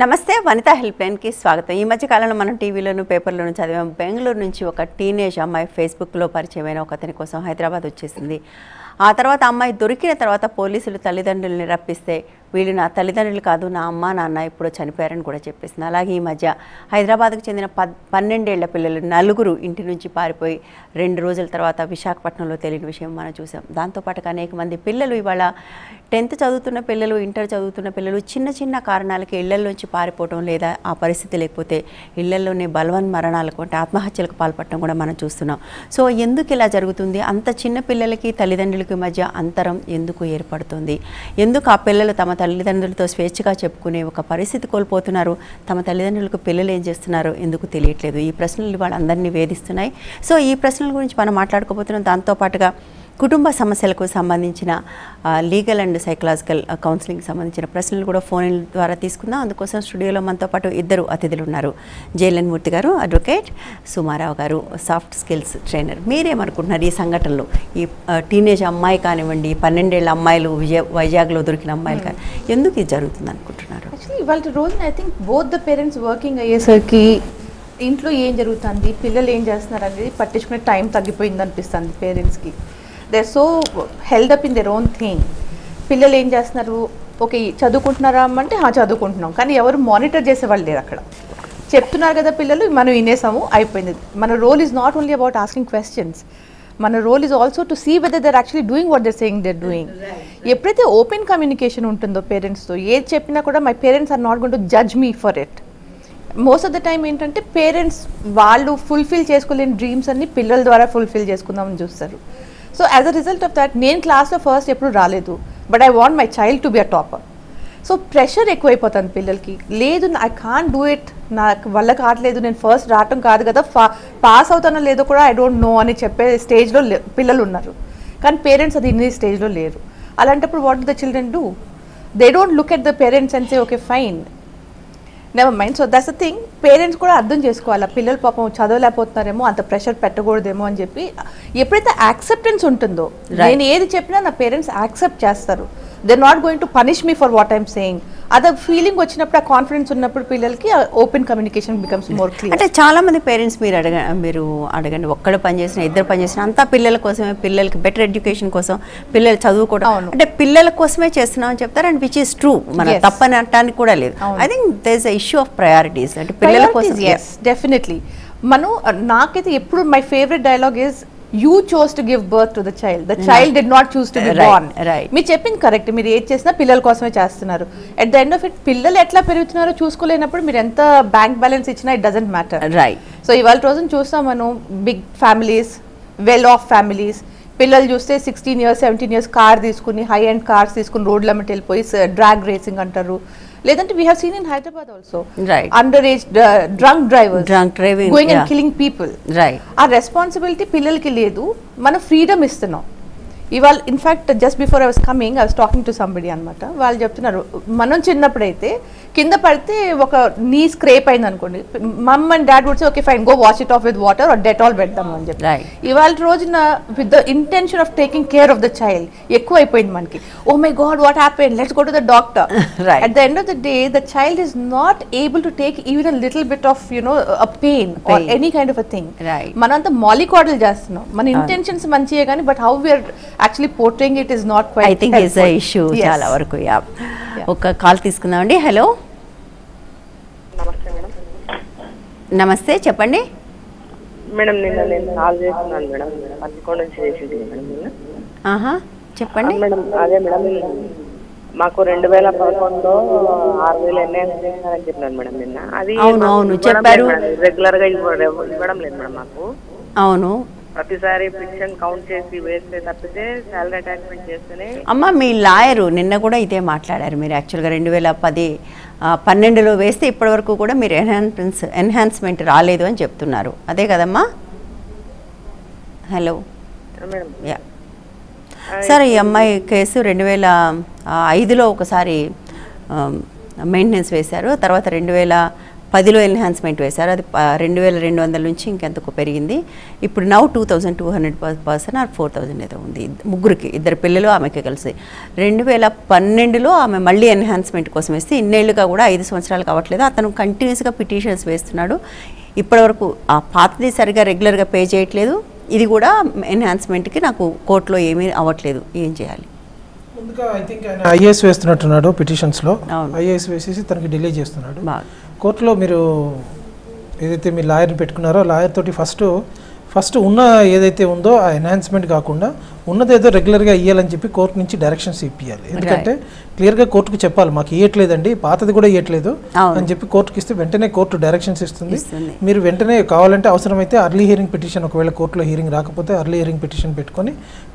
నమస్తే వనిత హెల్ప్ లైన్కి స్వాగతం. ఈ మధ్య కాలంలో మనం టీవీలోను పేపర్లోను చదివాం. బెంగళూరు నుంచి ఒక టీనేజ్ అమ్మాయి ఫేస్బుక్లో పరిచయమైన ఒక అతని కోసం హైదరాబాద్ వచ్చేసింది. ఆ తర్వాత అమ్మాయి దొరికిన తర్వాత పోలీసులు తల్లిదండ్రుల్ని రప్పిస్తే వీళ్ళు నా తల్లిదండ్రులు కాదు నా అమ్మ నాన్న ఎప్పుడో చనిపోయారని కూడా చెప్పేసింది. అలాగే ఈ మధ్య హైదరాబాద్కు చెందిన పద్ పన్నెండేళ్ళ పిల్లలు నలుగురు ఇంటి నుంచి పారిపోయి రెండు రోజుల తర్వాత విశాఖపట్నంలో తెలియని విషయం మనం చూసాం. దాంతోపాటుగా అనేక మంది పిల్లలు ఇవాళ టెన్త్ చదువుతున్న పిల్లలు ఇంటర్ చదువుతున్న పిల్లలు చిన్న చిన్న కారణాలకి ఇళ్ళలోంచి పారిపోవడం లేదా ఆ పరిస్థితి లేకపోతే ఇళ్ళలోనే బలవన్ మరణాలకు అంటే ఆత్మహత్యలకు పాల్పడటం కూడా మనం చూస్తున్నాం. సో ఎందుకు ఇలా జరుగుతుంది? అంత చిన్న పిల్లలకి తల్లిదండ్రులకి మధ్య అంతరం ఎందుకు ఏర్పడుతుంది? ఎందుకు ఆ పిల్లలు తమ తల్లిదండ్రులతో స్వేచ్ఛగా చెప్పుకునే ఒక పరిస్థితి కోల్పోతున్నారు. తమ తల్లిదండ్రులకు పిల్లలు ఏం చేస్తున్నారో ఎందుకు తెలియట్లేదు. ఈ ప్రశ్నలు వాళ్ళందరినీ వేధిస్తున్నాయి. సో ఈ ప్రశ్నల గురించి మనం మాట్లాడుకోబోతున్నాం. దాంతోపాటుగా కుటుంబ సమస్యలకు సంబంధించిన లీగల్ అండ్ సైకలాజికల్ కౌన్సిలింగ్ సంబంధించిన ప్రశ్నలు కూడా ఫోన్ ద్వారా తీసుకుందాం. అందుకోసం స్టూడియోలో మనతో పాటు ఇద్దరు అతిథులు ఉన్నారు. జయలన్ మూర్తి గారు అడ్వకేట్ సుమారావు గారు సాఫ్ట్ స్కిల్స్ ట్రైనర్ మీరేమనుకుంటున్నారు ఈ సంఘటనలో? ఈ టీనేజ్ అమ్మాయి కానివ్వండి పన్నెండేళ్ళ అమ్మాయిలు విజయ వైజాగ్లో దొరికిన అమ్మాయిలు కానీ ఎందుకు ఇది జరుగుతుంది అనుకుంటున్నారు? యాక్చువల్లీ ఇవాళ రోజున I think both the parents working అయ్యేసరికి ఇంట్లో ఏం జరుగుతుంది పిల్లలు ఏం చేస్తున్నారు అనేది పట్టించుకునే టైం తగ్గిపోయింది అనిపిస్తుంది పేరెంట్స్కి they so held up in their own thing పిల్లలు ఏం చేస్తున్నారు? ఓకే చదువుకుంటున్నారా అంటే "హా, చదువుకుంటున్నాం. కానీ ఎవరు మానిటర్ చేసేవాళ్ళు లేరు అక్కడ. చెప్తున్నారు కదా పిల్లలు మనం వినేసాము అయిపోయింది. మన role is not only about asking questions మన role is also to see whether they're actually doing what they're saying they're doing ఎప్పుడైతే ఓపెన్ కమ్యూనికేషన్ ఉంటుందో పేరెంట్స్తో ఏది చెప్పినా కూడా my parents are not gonna judge me for it most of the time ఏంటంటే parents వాళ్ళు fulfil చేసుకోలేని dreams అన్ని పిల్లల ద్వారా ఫుల్ఫిల్ చేసుకుందామని చూస్తారు. So as a result of that నేను క్లాస్లో ఫస్ట్ ఎప్పుడు రాలేదు. But I want my child to be a topper so pressure ఎక్కువైపోతుంది పిల్లలకి. లేదు ఐ కాన్ డూ ఇట్ నాకు వల్ల కావట్లేదు. నేను ఫస్ట్ రావటం కాదు కదా. ఫా పాస్ అవుతానో లేదో కూడా ఐ డోంట్ నో అని చెప్పే స్టేజ్లో పిల్లలు ఉన్నారు. కానీ పేరెంట్స్ అది ఇన్ని స్టేజ్లో లేరు. అలాంటప్పుడు what the children do they don't look at the parents and say okay fine never mind so that's the thing parents కూడా అర్థం చేసుకోవాలి. పిల్లలు పాపం చదవలేకపోతున్నారేమో అంత ప్రెషర్ పెట్టకూడదేమో అని చెప్పి ఎప్పుడైతే యాక్సెప్టెన్స్ ఉంటుందో. నేను ఏది చెప్పినా నా పేరెంట్స్ యాక్సెప్ట్ చేస్తారు. They not going to punish me for what I'm saying అదే ఫీలింగ్ వచ్చినప్పుడు ఆ కాన్ఫిడెన్స్ ఉన్నప్పుడు పిల్లలకి open communication becomes more clear అంటే చాలా మంది పేరెంట్స్ మీరు అడగ మీరు అడగండి ఒక్కడు పని చేసిన ఇద్దరు పని చేసిన అంతా పిల్లల కోసమే పిల్లలకి బెటర్ ఎడ్యుకేషన్ కోసం పిల్లలు చదువుకోవడం. అంటే పిల్లల కోసమే చేస్తున్నాం అని చెప్తారు అండ్ విచ్ ఇస్ ట్రూ మన. తప్పని అనటానికి కూడా లేదు. I think there is issue of priorities అంటే పిల్లల కోసం ఎస్ డెఫినెట్లీ మనం నాకైతే ఎప్పుడు my favourite dialogue is you chose to give birth to the child the child did not choose to be born. మీరు చెప్పింది కరెక్ట్ మీరు ఏది చేసినా పిల్లల కోసమే చేస్తున్నారు. At the end of it పిల్లలు ఎట్లా పెరుగుతున్నారో చూసుకోలేనప్పుడు మీరు ఎంత బ్యాంక్ బ్యాలెన్స్ ఇచ్చినా it doesn't matter right so ఇవాళ రోజున చూస్తాం మనం big families well off families పిల్లలు చూస్తే sixteen years seventeen years car తీసుకుని హై అండ్ కార్స్ తీసుకుని రోడ్ల మట్టి వెళ్ళిపోయి డ్రాగ్ రేసింగ్ అంటారు. లేదంటే we have seen in Hyderabad also Right. Under age drunk drivers Drunk driving, going and. Killing people right ఆ రెస్పాన్సిబిలిటీ పిల్లలకి లేదు మనం ఫ్రీడమ్ ఇస్తున్నాం. ఇవాళ in fact just before I was coming I was talking to somebody అనమాట వాళ్ళు చెప్తున్నారు మనం చిన్నప్పుడైతే కింద పడితే ఒక నీ స్క్రేప్ అయింది అనుకోండి. Mom and dad would okay fine go wash it off with water or Dettol పెడదాం అని చెప్పి. ఇవాళ రోజున with the intention of taking care of the child ఎక్కువ అయిపోయింది మనకి. ఓ my God what happen let's go to the doctor. At the end of the day the child is not able to take even a little bit of you know a pain or. Any kind of a thing. మనంతా మాలికాడల్ చేస్తున్నాం. మన intentions మంచియే కానీ but how we're actually portraying it is not I think is a issue చాలా వరకు yeah ఒక call తీసుకుందామండి. Hello నమస్తే మేడం. నమస్తే చెప్పండి. మేడం నిన్న నేను కాల్ చేస్తున్నాను మేడం. పత్తికొండ నుంచి చేసింది మేడం నిన్న. ఆహా చెప్పండి. మేడం అదే మేడం మాకు రెండు వేల పదకొండులో ఆరు వేలు ఎన్ఐఎస్ చేశారని చెప్పినాను మేడం నిన్న. అది అవును, చెప్పారు. రెగ్యులర్గా ఇవ్వ- ఇవ్వడం లేదు మేడం మాకు. అవును. ప్రతిసారి పిక్షన్ కౌంట్ చేసి వేస్తే తప్పితే శాలరీ అటాచ్మెంట్ చేస్తేనే అమ్మ మీ లాయరు నిన్న కూడా ఇదే మాట్లాడారు మీరు యాక్చువల్గా రెండు వేల పది పన్నెండులో వేస్తే ఇప్పటివరకు కూడా మీరు ఎన్హాన్స్మెంట్స్ ఎన్హాన్స్మెంట్ రాలేదు అని చెప్తున్నారు. అదే కదమ్మా? హలో యా సార్ ఈ అమ్మాయి కేసు రెండు వేల ఐదులో ఒకసారి మెయింటెనెన్స్ వేశారు. తర్వాత రెండు వేల పదిలో ఎన్హాన్స్మెంట్ వేశారు. అది రెండు వేల రెండు వందల నుంచి ఇంకెంతకు పెరిగింది. ఇప్పుడు now two thousand two hundred person or four thousand ఏదో ఉంది. ముగ్గురికి ఇద్దరు పిల్లలు ఆమెకి కలిసి. రెండు వేల పన్నెండులో ఆమె మళ్ళీ ఎన్హాన్స్మెంట్ కోసం వేస్తే ఇన్నేళ్ళుగా కూడా ఐదు సంవత్సరాలు కావట్లేదు. అతను కంటిన్యూస్గా పిటిషన్స్ వేస్తున్నాడు. ఇప్పటివరకు ఆ పాతది సరిగా రెగ్యులర్గా పే చేయట్లేదు. ఇది కూడా ఎన్హాన్స్మెంట్కి నాకు కోర్టులో ఏమీ అవ్వట్లేదు. ఏం చేయాలి? ముందుగా ఐ థింక్ ఆయన ఐఏఎస్ వేస్తున్నట్టున్నాడు పిటిషన్స్లో. ఐఏఎస్ వేసేసి తనకి డిలే చేస్తున్నాడు. కోర్టులో మీరు ఏదైతే మీ లాయర్ని పెట్టుకున్నారో లాయర్ తోటి ఫస్ట్ ఫస్ట్ ఉన్న ఏదైతే ఉందో ఆ ఎన్హాన్స్మెంట్ కాకుండా ఉన్నదేదో రెగ్యులర్గా ఇవ్వాలని చెప్పి కోర్టు నుంచి డైరెక్షన్స్ ఇప్పియాలి. ఎందుకంటే క్లియర్గా కోర్టుకు చెప్పాలి మాకు ఇవ్వట్లేదండి పాతది కూడా ఇవ్వట్లేదు. అని చెప్పి కోర్టుకి ఇస్తే వెంటనే కోర్టు డైరెక్షన్స్ ఇస్తుంది. మీరు వెంటనే కావాలంటే అవసరమైతే అర్లీ హియరింగ్ పిటిషన్ ఒకవేళ కోర్టులో హియరింగ్ రాకపోతే అర్లీ హియరింగ్ పిటిషన్ పెట్టుకొని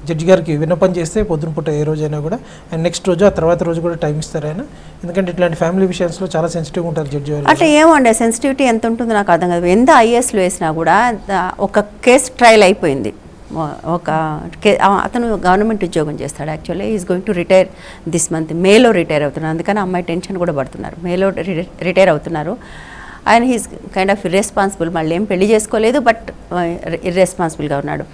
జడ్జి గారికి విన్నపం చేస్తే పొద్దున పూట ఏ రోజైనా కూడా అండ్ నెక్స్ట్ రోజు ఆ తర్వాత రోజు కూడా టైం ఇస్తారు ఆయన. ఎందుకంటే ఇట్లాంటి ఫ్యామిలీ విషయాల్లో చాలా సెన్సిటివ్ ఉంటారు జడ్జి వాళ్ళు అట్లా ఏమండి? సెన్సిటివిటీ ఎంత ఉంటుందో నాకు అర్థం కాదు. ఎంత ఐఏఎస్లో వేసినా కూడా ఒక కేసు ట్రయల్ అయిపోయింది. ఒక అతను గవర్నమెంట్ ఉద్యోగం చేస్తాడు actually. Is going to retire this month మేలో రిటైర్ అవుతున్నారు అందుకని అమ్మాయి టెన్షన్ కూడా పడుతున్నారు. మేలో రిటైర్ అవుతున్నారు. ఆయన హీస్ కైండ్ ఆఫ్ ఇర్రెస్పాన్సిబుల్ మళ్ళీ ఏం పెళ్ళి చేసుకోలేదు బట్ ఇర్రెస్పాన్సిబుల్గా ఉన్నాడు.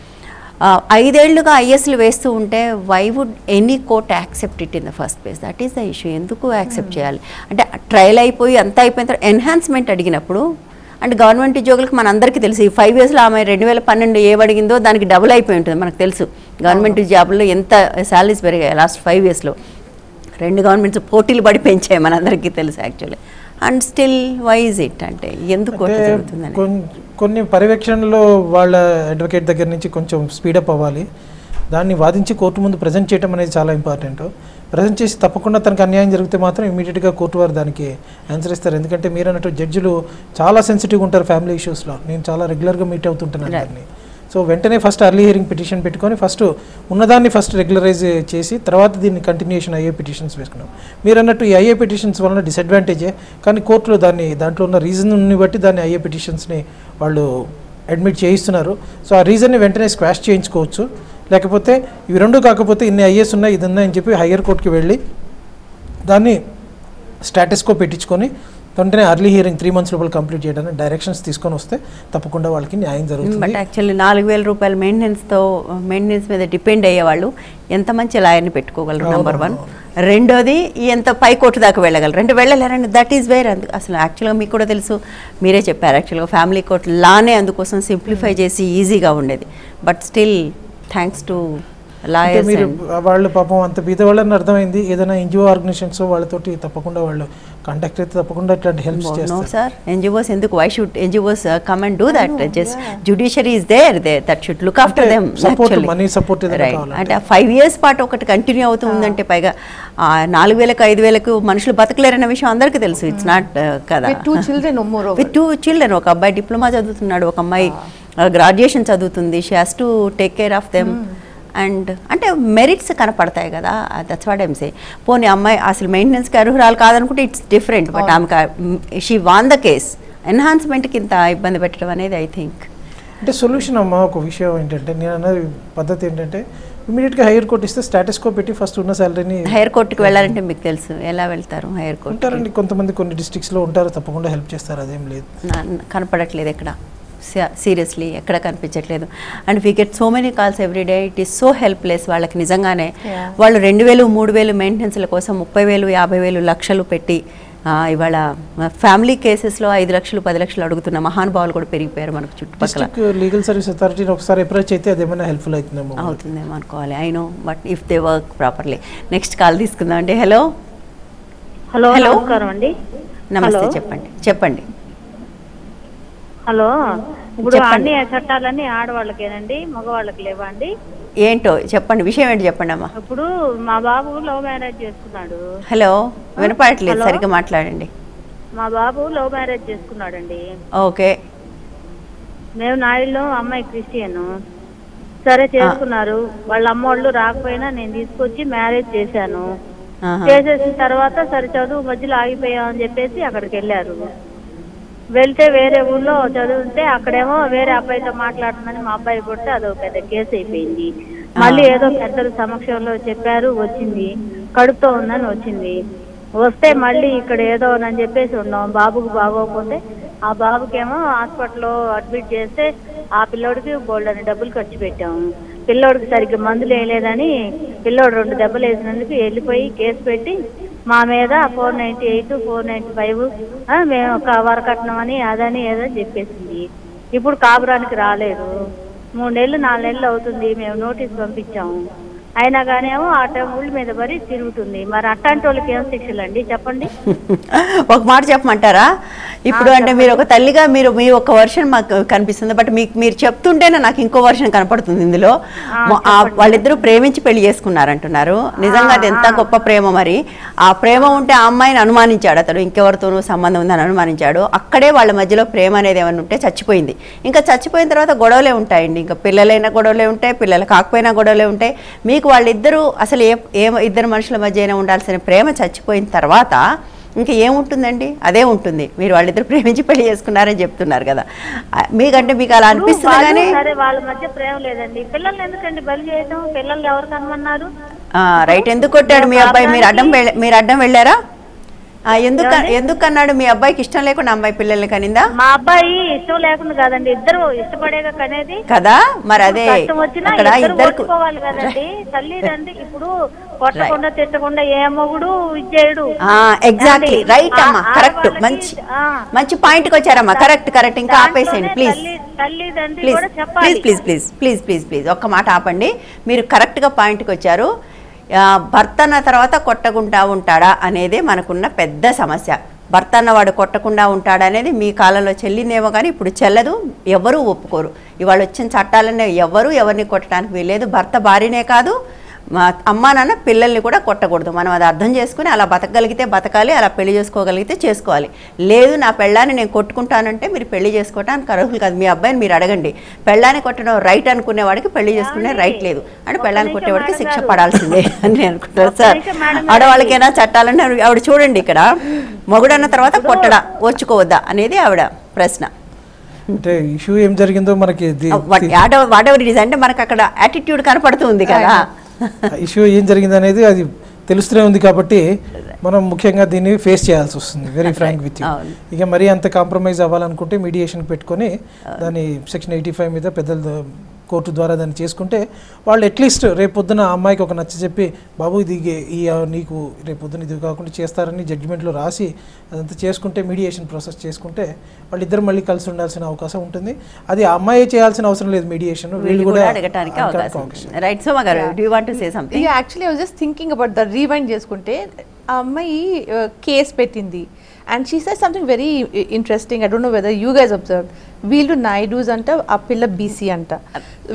ఐదేళ్ళుగా ఐఎస్లు వేస్తూ ఉంటే why would any court accept it in the first place that is the issue ఎందుకు యాక్సెప్ట్ చేయాలి? అంటే ట్రయల్ అయిపోయి అంతా అయిపోయిన తర్వాత ఎన్హాన్స్మెంట్ అడిగినప్పుడు అంటే గవర్నమెంట్ ఉద్యోగులకు మన అందరికీ తెలుసు ఈ ఫైవ్ ఇయర్స్లో ఆమె రెండు వేల పన్నెండు ఏమడిగిందో దానికి డబుల్ అయిపోయి ఉంటుంది మనకు తెలుసు. గవర్నమెంట్ జాబ్లో ఎంత శాలరీస్ పెరిగాయి లాస్ట్ ఫైవ్ ఇయర్స్లో రెండు గవర్నమెంట్స్ పోటీలు పడి పెంచాయి మనందరికీ తెలుసు actually and still why is it అంటే ఎందుకు కొన్ని పర్యవేక్షణలో వాళ్ళ అడ్వకేట్ దగ్గర నుంచి కొంచెం స్పీడప్ అవ్వాలి. దాన్ని వాదించి కోర్టు ముందు ప్రజెంట్ చేయడం అనేది చాలా ఇంపార్టెంట్ ప్రజెంట్ చేసి తప్పకుండా తనకు అన్యాయం జరిగితే మాత్రం ఇమీడియట్గా కోర్టు వారు దానికి ఆన్సర్ ఇస్తారు. ఎందుకంటే మీరు అన్నట్టు జడ్జిలు చాలా సెన్సిటివ్గా ఉంటారు ఫ్యామిలీ ఇష్యూస్లో నేను చాలా రెగ్యులర్గా మీట్ అవుతుంటాను Right. అందరినీ. సో వెంటనే ఫస్ట్ అర్లీ హియరింగ్ పిటిషన్ పెట్టుకొని ఫస్ట్ ఉన్నదాన్ని ఫస్ట్ రెగ్యులరైజ్ చేసి తర్వాత దీన్ని కంటిన్యూషన్ అయ్యే పిటిషన్స్ వేసుకున్నాం. మీరు అన్నట్టు ఈ అయ్యే పిటిషన్స్ వలన డిసడ్వాంటేజే కానీ కోర్టులో దాన్ని దాంట్లో ఉన్న రీజన్ని బట్టి దాన్ని అయ్యే పిటిషన్స్ని వాళ్ళు అడ్మిట్ చేయిస్తున్నారు. సో ఆ రీజన్ని వెంటనే స్క్వాష్ చేయించుకోవచ్చు. లేకపోతే ఇవి రెండు కాకపోతే ఇన్ని ఐఏస్ ఉన్నాయి ఇది ఉన్నాయని చెప్పి హయ్యర్ కోర్టుకి వెళ్ళి దాన్ని స్టాటస్కో పెట్టించుకొని వెంటనే అర్లీ హియరింగ్ త్రీ మంత్స్ లోపల కంప్లీట్ చేయడానికి డైరెక్షన్స్ తీసుకొని వస్తే తప్పకుండా వాళ్ళకి న్యాయం జరుగుతుంది. బట్ యాక్చువల్లీ నాలుగు వేల రూపాయల మెయింటెనెన్స్తో మెయింటెనెన్స్ మీద డిపెండ్ అయ్యే వాళ్ళు ఎంత మంచి లాయర్ని పెట్టుకోగలరు నెంబర్ వన్ రెండోది ఎంత పై కోర్టు దాకా వెళ్ళగలరు? అంటే వెళ్ళలేరండి దట్ ఈస్ వేర్ అందు అసలు యాక్చువల్గా మీకు కూడా తెలుసు మీరే చెప్పారు యాక్చువల్గా ఫ్యామిలీ కోర్ట్ లానే అందుకోసం సింప్లిఫై చేసి ఈజీగా ఉండేది. But still thanks to lawyers మీరు వాళ్ళు పాపం అంత బీద వాళ్ళని అర్థమైంది. ఏదైనా ఎన్జిఓ ఆర్గనైజేషన్స్ వాళ్ళతోటి తప్పకుండా వాళ్ళు కాంటాక్ట్ అయితే తప్పకుండా ఇట్లాంటి హెల్ప్స్ నో చేస్తారు. సార్ ఎన్జిఓస్ ఎందుకు? Why should NGOs come and do that just judiciary is there they that should look after them support ఏదైనా కావాలంటే. అంటే ఫైవ్ ఇయర్స్ పాటు ఒకటి కంటిన్యూ అవుతూ ఉందంటే పైగా నాలుగు వేలకు ఐదు వేలకు మనుషులు బతకలేరన్న విషయం అందరికీ తెలుసు. ఇట్స్ నాట్ కదా. With two children two children ఒక అబ్బాయి డిప్లొమా చదువుతున్నాడు ఒక అమ్మాయి గ్రాడ్యుయేషన్ చదువుతుంది. She has to take care of them and అంటే మెరిట్స్ కనపడతాయి కదా. దట్స్ వాట్ ఎంసే పోనీ అమ్మాయి అసలు మెయింటెనెన్స్కి అర్హురాలు కాదనుకుంటే ఇట్స్ డిఫరెంట్ బట్ ఆమె షీ వాన్ ద కేస్ ఎన్హాన్స్మెంట్కి ఇంత ఇబ్బంది పెట్టడం అనేది ఐ థింక్ అంటే సొల్యూషన్ అమ్మా ఒక విషయం ఏంటంటే నేను అన్నది పద్ధతి ఏంటంటే ఇమీడియట్గా హైయర్ కోర్ట్ ఇస్తే స్టాటస్ కో పెట్టి ఫస్ట్ ఉన్న శాలరీని హైయర్ కోర్టుకి వెళ్ళాలంటే మీకు తెలుసు. ఎలా వెళ్తారు హైయర్ కోర్టు ఉంటారండి. కొంతమంది కొన్ని డిస్ట్రిక్ట్స్లో ఉంటారు. తప్పకుండా హెల్ప్ చేస్తారు. అదేం లేదు. కనపడట్లేదు ఎక్కడ. సీరియస్లీ ఎక్కడ కనిపించట్లేదు. And we get so many calls every day it is so helpless వాళ్ళకి నిజంగానే. వాళ్ళు రెండు వేలు మూడు వేలు మెయింటెనెన్స్ల కోసం ముప్పై వేలు యాభై వేలు లక్షలు పెట్టి ఆ, ఇవాళ ఫ్యామిలీ కేసెస్లో ఐదు లక్షలు పది లక్షలు అడుగుతున్న మహానుభావులు కూడా పెరిగిపోయారు మనకు చుట్టుపక్కల. లీగల్ సర్వీస్ అథారిటీని ఒకసారి అప్రోచ్ అయితే అదేమైనా హెల్ప్ఫుల్ అవుతుందేమో అవుతుందేమో అనుకోవాలి. I know but if they work properly next call తీసుకుందాం అండి హలో హలో హలో. అండి. నమస్తే. చెప్పండి చెప్పండి. హలో. ఇప్పుడు. అన్ని చట్టాలన్నీ ఆడవాళ్ళకేనండి మగవాళ్ళకి లేవా అండి ఏంటో చెప్పండి విషయం ఏంటి చెప్పండి అమ్మా. ఇప్పుడు మా బాబు లవ్ మ్యారేజ్ చేసుకున్నాడు. హలో వినపడట్లేదు. సరిగ్గా మాట్లాడండి. మా బాబు లవ్ మ్యారేజ్ చేసుకున్నాడండి. ఓకే. మేము నా ఇల్లు అమ్మాయి క్రిస్టియన్. సరే చేసుకున్నారు. వాళ్ళ అమ్మోళ్ళు రాకపోయినా నేను తీసుకొచ్చి మ్యారేజ్ చేశాను. చేసేసిన తర్వాత సరే చదువు మధ్యలో ఆగిపోయామని చెప్పేసి అక్కడికి వెళ్ళారు. వెళ్తే వేరే ఊళ్ళో చదువుంటే అక్కడేమో వేరే అబ్బాయితో మాట్లాడుతుందని మా అబ్బాయి కొడితే అదొక పెద్ద కేసు అయిపోయింది. మళ్ళీ ఏదో పెద్దల సమక్షంలో చెప్పారు వచ్చింది. కడుపుతో ఉందని వచ్చింది. వస్తే మళ్ళీ ఇక్కడ ఏదో అని చెప్పేసి ఉన్నాం. బాబుకు బాగోకపోతే ఆ బాబుకేమో హాస్పిటల్లో అడ్మిట్ చేస్తే ఆ పిల్లోడికి బోల్డ్ అని డబ్బులు ఖర్చు పెట్టాము. పిల్లోడికి సరిగ్గా మందులు వేయలేదని పిల్లోడు రెండు దెబ్బలు వేసినందుకు వెళ్ళిపోయి కేసు పెట్టి మా మీద four ninety eight four ninety five మేము ఒక వరకట్నం అని అదని ఏదో చెప్పేసింది. ఇప్పుడు కాపురానికి రాలేదు. మూడు నెలలు నాలుగు నెలలు అవుతుంది మేము నోటీస్ పంపించాము. అయినా కానేమో ఆ టైం ఊళ్ళ మీద పడి తిరుగుతుంది. మరి అట్లాంటి వాళ్ళకి ఏం శిక్షలు అండి చెప్పండి. ఒక మాట చెప్పమంటారా? ఇప్పుడు అంటే మీరు ఒక తల్లిగా మీరు మీ ఒక వర్షన్ మాకు కనిపిస్తుంది బట్ మీకు మీరు చెప్తుంటేనే నాకు ఇంకో వర్షన్ కనపడుతుంది ఇందులో. వాళ్ళిద్దరూ ప్రేమించి పెళ్ళి చేసుకున్నారంటున్నారు. నిజంగా అది ఎంత గొప్ప ప్రేమ మరి. ఆ ప్రేమ ఉంటే ఆ అమ్మాయిని అనుమానించాడు అతడు ఇంకెవరితోనూ సంబంధం ఉందని అనుమానించాడు. అక్కడే వాళ్ళ మధ్యలో ప్రేమ అనేది ఏమైనా ఉంటే చచ్చిపోయింది. ఇంకా చచ్చిపోయిన తర్వాత గొడవలే ఉంటాయండి. ఇంకా పిల్లలైనా గొడవలే ఉంటాయి పిల్లలు కాకపోయినా గొడవలే ఉంటాయి. మీకు వాళ్ళిద్దరూ అసలు ఏ ఏ ఇద్దరు మనుషుల మధ్య అయినా ఉండాల్సిన ప్రేమ చచ్చిపోయిన తర్వాత ఇంకా ఏముంటుందండి? అదే ఉంటుంది. మీరు వాళ్ళిద్దరు ప్రేమించి పెళ్ళి చేసుకున్నారని చెప్తున్నారు కదా. మీకంటే మీకు అలా అనిపిస్తుంది కానీ సరే వాళ్ళ మధ్య ప్రేమ లేదండి. పిల్లల్ని ఎందుకండి బలి చేయడం పిల్లల్ని ఎవరు కనమన్నారు? రైట్. ఎందుకు కొట్టాడు మీ అబ్బాయి? మీరు అడ్డం మీరు అడ్డం వెళ్ళారా? ఎందుకు ఎందుకు అన్నాడు మీ అబ్బాయికి ఇష్టం లేకుండా అమ్మాయి పిల్లల్ని కనిందా? మా అబ్బాయి ఇష్టం లేకుండా కాదండి ఇద్దరు ఇష్టపడేగా కనేది. కదా? మరి అదే అక్కడ ఇద్దరు కదండి. తల్లి తండ్రి ఇప్పుడు కొట్టకుండా తిట్టకుండా ఏ మొగుడు ఇచ్చేయడు ఎగ్జాక్ట్లీ? రైట్ అమ్మా. కరెక్ట్ మంచి మంచి పాయింట్కి వచ్చారమ్మా కరెక్ట్ కరెక్ట్ ఇంకా ఆపేసేయండి. Please please please please please please please please ఒక్క మాట ఆపండి. మీరు కరెక్ట్గా పాయింట్కి వచ్చారు ఆ, భర్త అన్న తర్వాత కొట్టకుండా ఉంటాడా అనేది మనకున్న పెద్ద సమస్య. భర్త అన్నవాడు కొట్టకుండా ఉంటాడా అనేది మీ కాలంలో చెల్లిందేమో కానీ ఇప్పుడు చెల్లదు ఎవరూ ఒప్పుకోరు. ఇవాళ వచ్చిన చట్టాలనే ఎవరు ఎవరిని కొట్టడానికి వీల్లేదు. భర్త భార్యనే కాదు మా అమ్మా నాన్న పిల్లల్ని కూడా కొట్టకూడదు. మనం అది అర్థం చేసుకుని అలా బతకగలిగితే బతకాలి అలా పెళ్ళి చేసుకోగలిగితే చేసుకోవాలి. లేదు నా పెళ్ళాన్ని నేను కొట్టుకుంటానంటే మీరు పెళ్ళి చేసుకోవడానికి అర్హులు కాదు. మీ అబ్బాయిని మీరు అడగండి. పెళ్ళాన్ని కొట్టడం రైట్ అనుకునే వాడికి పెళ్ళి చేసుకునే రైట్ లేదు. అంటే పెళ్ళాన్ని కొట్టేవాడికి శిక్ష పడాల్సిందే అని నేను అనుకుంటాను సార్. ఆడవాళ్ళకైనా చట్టాలంటే ఆవిడ చూడండి ఇక్కడ. మొగుడన్న తర్వాత కొట్టడా ఓర్చుకోవద్దా అనేది ఆవిడ ప్రశ్న. అంటే ఇష్యూ ఏం జరిగిందో మనకి వాట్ ఎవర్ ఇట్ ఈస్ అంటే మనకు అక్కడ యాటిట్యూడ్ కనపడుతుంది కదా. ఇష్యూ ఏం జరిగింది అనేది అది తెలుస్తూనే ఉంది కాబట్టి మనం ముఖ్యంగా దీన్ని ఫేస్ చేయాల్సి వస్తుంది వెరీ ఫ్రాంక్ విత్ యూ. ఇక మరీ అంత కాంప్రమైజ్ అవ్వాలనుకుంటే మీడియేషన్ పెట్టుకొని దాన్ని సెక్షన్ ఎయిటీ ఫైవ్ మీద పెద్దల కోర్టు ద్వారా దాన్ని చేసుకుంటే వాళ్ళు అట్లీస్ట్ రేపు పొద్దున ఆ అమ్మాయికి ఒక నచ్చ చెప్పి బాబు ఇది ఈ నీకు రేపు పొద్దున ఇది కాకుండా చేస్తారని జడ్జిమెంట్లో రాసి అదంతా చేసుకుంటే మీడియేషన్ ప్రాసెస్ చేసుకుంటే వాళ్ళిద్దరు మళ్ళీ కలిసి ఉండాల్సిన అవకాశం ఉంటుంది. అది ఆ అమ్మాయి చేయాల్సిన అవసరం లేదు మీడియేషన్ వీళ్ళు కూడా అడగటానికి అవకాశం ఉంది. రైట్ సోమ గారు do want to say something actually just thinking about the rewind చేసుకుంటే ఆ అమ్మాయి కేస్ పెట్టింది. And she says something very interesting I don't know whether you guys observe వీళ్ళు నాయుడూస్ అంట ఆ పిల్ల బీసీ అంట.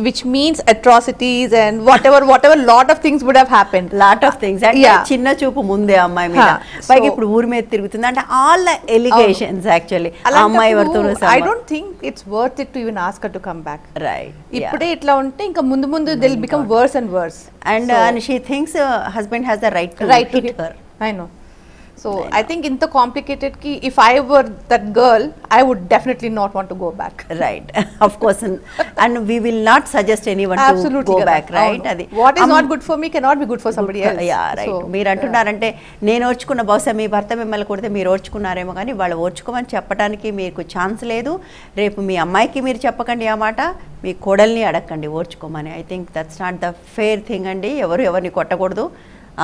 Which means atrocities and whatever whatever lot of things would have happened lot of things. చిన్న చూపు ముందే అమ్మాయి మీద. పైగా ఇప్పుడు ఊరి మీద తిరుగుతుంది. అంటే ఆల్ ఎలిగేషన్స్ యాక్చువల్లీ అమ్మాయి ఎవరితో I don't think it's worth it to even ask to come back right ఇప్పుడే ఇట్లా ఉంటే ఇంకా ముందు ముందు till become worse and worse and she thinks husband has the right right to hit her I know so I think ఇంత కాంప్లికేటెడ్కి if I were that girl I would definitely not want to go back right of course and we will not suggest anyone to go. Back right. అది is um- not good for me cannot be good for somebody else. Yeah right మీరు అంటున్నారంటే నేను ఓర్చుకున్న బహుశా మీ భర్త మిమ్మల్ని కొడితే మీరు ఓర్చుకున్నారేమో కానీ వాళ్ళు ఓర్చుకోమని చెప్పడానికి మీకు ఛాన్స్ లేదు. రేపు మీ అమ్మాయికి మీరు చెప్పకండి ఆ మాట. మీ కోడల్ని అడగండి ఓర్చుకోమని. I think that's not the fair thing అండి. ఎవరు ఎవరిని కొట్టకూడదు.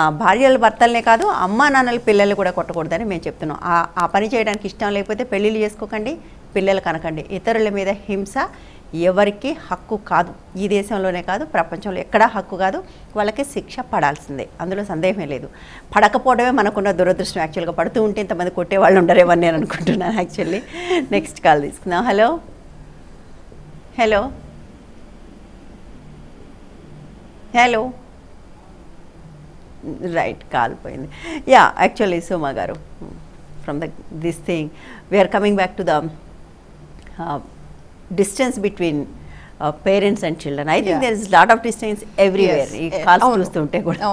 భార్యల భర్తలనే కాదు అమ్మా నాన్నల పిల్లలు కూడా కొట్టకూడదని మేము చెప్తున్నాం. ఆ ఆ పని చేయడానికి ఇష్టం లేకపోతే పెళ్ళిళ్ళు చేసుకోకండి పిల్లలు కనకండి. ఇతరుల మీద హింస ఎవరికి హక్కు కాదు. ఈ దేశంలోనే కాదు ప్రపంచంలో ఎక్కడా హక్కు కాదు. వాళ్ళకి శిక్ష పడాల్సిందే. అందులో సందేహమే లేదు. పడకపోవడమే మనకున్న దురదృష్టం. యాక్చువల్గా పడుతూ ఉంటే ఇంతమంది కొట్టే వాళ్ళు ఉండరేమని నేను అనుకుంటున్నాను యాక్చువల్లీ. నెక్స్ట్ కాల్ తీసుకుందాం. Hello? Hello? Hello? Right call పోయింది యా యాక్చువల్లీ సుమా గారు from the this thing we're coming back to the distance between parents and children I think. There is lot of distance everywhere ఈ. Calls అవును. చూస్తుంటే కూడా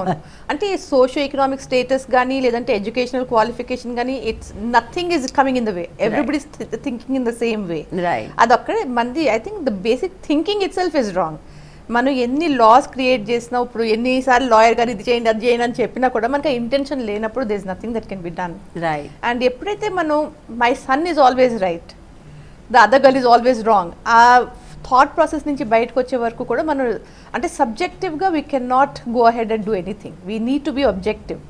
అంటే socio economic status కానీ లేదంటే educational qualification కానీ it's nothing is coming in the way everybody thinking in the same way Right. అదొక్కడే మంది I think the basic thinking itself is wrong మనం ఎన్ని లాస్ క్రియేట్ చేసినా ఇప్పుడు ఎన్నిసార్లు లాయర్ గారు ఇది చేయండి అది చేయండి అని చెప్పినా కూడా మనకి ఇంటెన్షన్ లేనప్పుడు this nothing that can be done right and ఎప్పుడైతే మనం my son is always right the other girl is always wrong ఆ థాట్ ప్రాసెస్ నుంచి బయటకు వచ్చే వరకు కూడా మనం అంటే సబ్జెక్టివ్గా we can not go ahead and do anything we need to be objective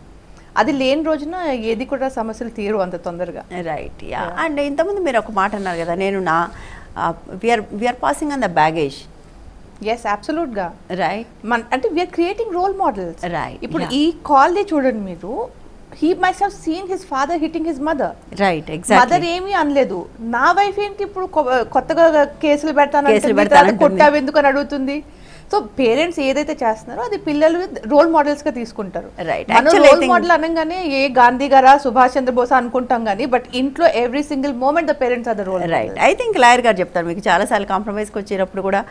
అది లేని రోజున ఏది కూడా సమస్యలు తీరు అంత తొందరగా. రైట్ యా అండ్ ఇంతకుముందు మీరు ఒక మాట అన్నారు కదా నేను నా we're we're passing on the baggage yes అబ్సల్యూట్గా right మన అంటే we're creating role models Right, ఇప్పుడు. ఈ కాల్ చూడండి మీరు. He might have seen his father hitting his mother right mother ఏమీ అనలేదు. నా వైఫ్ ఏంటి ఇప్పుడు కొత్తగా కేసులు పెడతాను. కొట్టావు ఎందుకు అని అడుగుతుంది? సో పేరెంట్స్ ఏదైతే చేస్తున్నారో అది పిల్లలు రోల్ మోడల్స్గా తీసుకుంటారు. మనం I రోల్ మోడల్ అనగానే ఏ గాంధీ గారా సుభాష్ చంద్రబోస్ అనుకుంటాం కానీ బట్ ఇంట్లో every single moment the parents are the role right I think lawyer గారు చెప్తారు మీకు చాలాసార్లు కాంప్రమైజ్కి వచ్చినప్పుడు కూడా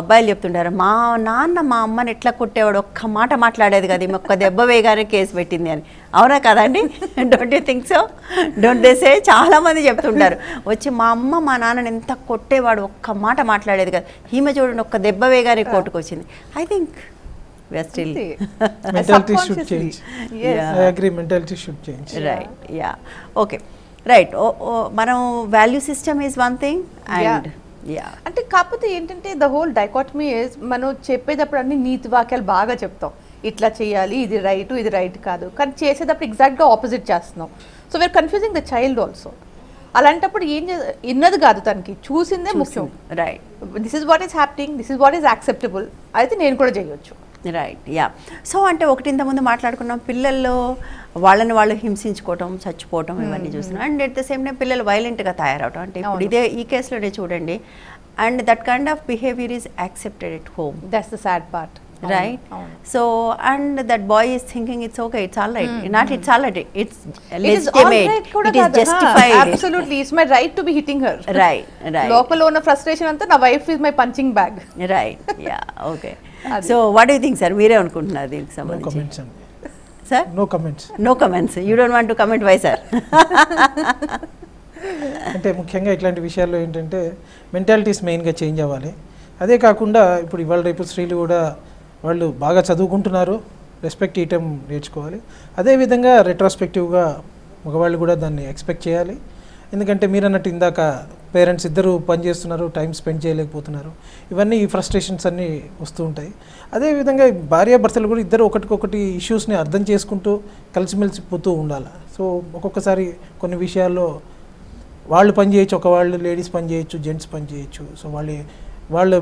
అబ్బాయిలు చెప్తుంటారు మా నాన్న మా అమ్మని ఎట్లా కొట్టేవాడు? ఒక్క మాట మాట్లాడేది కదా ఈమె ఒక్క దెబ్బ వేయగానే కేసు పెట్టింది అని. అవునా కదండి don't you think so don't they say చాలా మంది చెప్తుంటారు వచ్చి మా అమ్మ మా నాన్నని ఎంత కొట్టేవాడు? ఒక్క మాట మాట్లాడేది కదా. ఈమె చూడండి ఒక్క దెబ్బ వేయగానే కోర్టుకు వచ్చింది. I think Yeah. Okay right మనం value system is one thing and అంటే కాకపోతే ఏంటంటే ద హోల్ డైకాటమీ మనం చెప్పేటప్పుడు అన్ని నీతి వాక్యాలు బాగా చెప్తాం. ఇట్లా చేయాలి ఇది రైట్ ఇది రైట్ కాదు. కానీ చేసేటప్పుడు ఎగ్జాక్ట్గా ఆపోజిట్ చేస్తున్నాం. So we're confusing the child also అలాంటప్పుడు ఏం చే ఇన్నది కాదు తనకి. చూసిందే ముఖ్యం. Right this is what is happening this is what is acceptable అయితే నేను కూడా చేయొచ్చు. రైట్ యా సో అంటే ఒకటి ఇంతకుముందు మాట్లాడుకున్నాం. పిల్లల్లో వాళ్ళని వాళ్ళు హింసించుకోవటం చచ్చిపోవటం ఇవన్నీ చూస్తున్నాం. And at the same time పిల్లలు వైలెంట్గా తయారవటం. అంటే ఇప్పుడు. ఇదే ఈ కేసులోనే చూడండి. And that kind of behaviour is accepted at home that's the sad part right so and that boy is thinking it's okay it's all right not it's all right it's legitimate it is justified absolutely it's my right to be hitting her right right లోపల ఉన్న frustration అంతా నా wife is my punching bag right yeah okay. So what you think sir మీరే అనుకుంటున్నారు దీనికి సంబంధించి? Sir no comments no comments you don't want to comment why sir అంటే ముఖ్యంగా ఇట్లాంటి విషయాల్లో ఏంటంటే మెంటాలిటీస్ మెయిన్గా చేంజ్ అవ్వాలి. అదే కాకుండా ఇప్పుడు ఇవాళ రేపు స్త్రీలు కూడా వాళ్ళు బాగా చదువుకుంటున్నారు. రెస్పెక్ట్ ఇవ్వటం నేర్చుకోవాలి. అదేవిధంగా రెట్రాస్పెక్టివ్గా మగవాళ్ళు కూడా దాన్ని ఎక్స్పెక్ట్ చేయాలి. ఎందుకంటే మీరు అన్నట్టు ఇందాక పేరెంట్స్ ఇద్దరు పని చేస్తున్నారు టైం స్పెండ్ చేయలేకపోతున్నారు. ఇవన్నీ ఈ ఫ్రస్ట్రేషన్స్ అన్నీ వస్తూ ఉంటాయి. అదేవిధంగా భార్యాభర్తలు కూడా ఇద్దరు ఒకటికొకటి ఇష్యూస్ని అర్థం చేసుకుంటూ కలిసిమెలిసిపోతూ ఉండాలి. సో ఒక్కొక్కసారి కొన్ని విషయాల్లో వాళ్ళు పని చేయొచ్చు ఒక వాళ్ళు లేడీస్ పని చేయొచ్చు జెంట్స్ పని చేయొచ్చు. సో వాళ్ళు వాళ్ళ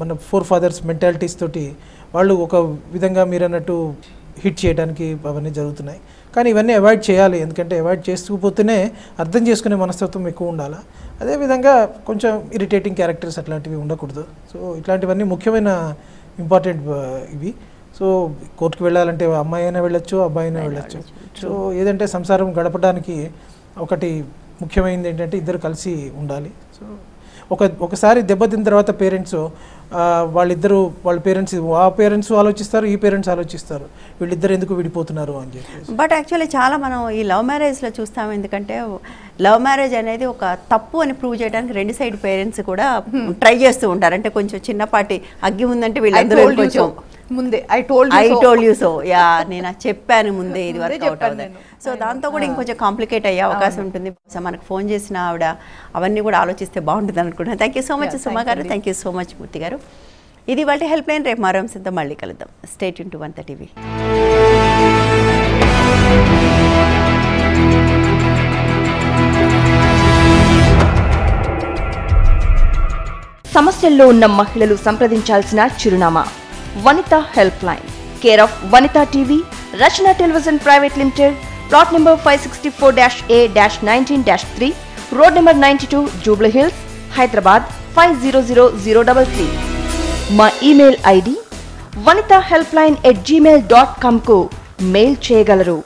మన ఫోర్ ఫాదర్స్ మెంటాలిటీస్ తోటి వాళ్ళు ఒక విధంగా మీరు అన్నట్టు హిట్ చేయడానికి అవన్నీ జరుగుతున్నాయి. కానీ ఇవన్నీ అవాయిడ్ చేయాలి. ఎందుకంటే అవాయిడ్ చేస్తూ పోతేనే అర్థం చేసుకునే మనస్తత్వం ఎక్కువ ఉండాలి? అదేవిధంగా కొంచెం ఇరిటేటింగ్ క్యారెక్టర్స్ అట్లాంటివి ఉండకూడదు. సో ఇట్లాంటివన్నీ ముఖ్యమైన ఇంపార్టెంట్ ఇవి. సో కోర్టుకు వెళ్ళాలంటే అమ్మాయి అయినా వెళ్ళొచ్చు అబ్బాయి అయినా వెళ్ళొచ్చు. సో ఏదంటే సంసారం గడపడానికి ఒకటి ముఖ్యమైనది ఏంటంటే ఇద్దరు కలిసి ఉండాలి. సో ఒక ఒకసారి దెబ్బతిన్న తర్వాత పేరెంట్స్ వాళ్ళిద్దరు వాళ్ళ పేరెంట్స్ ఆ పేరెంట్స్ ఆలోచిస్తారు ఈ పేరెంట్స్ ఆలోచిస్తారు. వీళ్ళిద్దరు ఎందుకు విడిపోతున్నారు అని చెప్పేసి. బట్ యాక్చువల్లీ చాలా మనం ఈ లవ్ మ్యారేజ్లో చూస్తాం. ఎందుకంటే లవ్ మ్యారేజ్ అనేది ఒక తప్పు అని ప్రూవ్ చేయడానికి రెండు సైడ్ పేరెంట్స్ కూడా ట్రై చేస్తూ ఉంటారు. అంటే కొంచెం చిన్నపాటి అగ్గి ఉందంటే వీళ్ళందరూ కొంచెం. ముందే. I told I told you so yeah నేను చెప్పాను ముందే ఇది వర్క్ అవుట్ అవుతుంది. సో దాంతో కూడా ఇంకొంచెం కాంప్లికేట్ అయ్యే అవకాశం ఉంటుంది. సో మనకు ఫోన్ చేసిన ఆవిడ అవన్నీ కూడా ఆలోచిస్తే బాగుంటుంది అనుకుంటున్నాను. Thank you so much Suma thank గారు. you. Thank you so much Murthy గారు. ఇది వాళ్ళ హెల్ప్ లైన్ రేపు మరో అంశంతో మళ్ళీ కలుద్దాం. స్టేట్ ఇంటూ వన్ టీవీ సమస్యల్లో ఉన్న మహిళలు సంప్రదించాల్సిన చిరునామా. Vanitha help line care of Vanitha TV Rachana television private limited plot number five sixty four dash A dash nineteen dash three road number ninety two Jubilee Hills Hyderabad five zero zero zero double three. మా email ID Vanitha help line at Gmail dot కామ్కు. Mail చేయగలరు.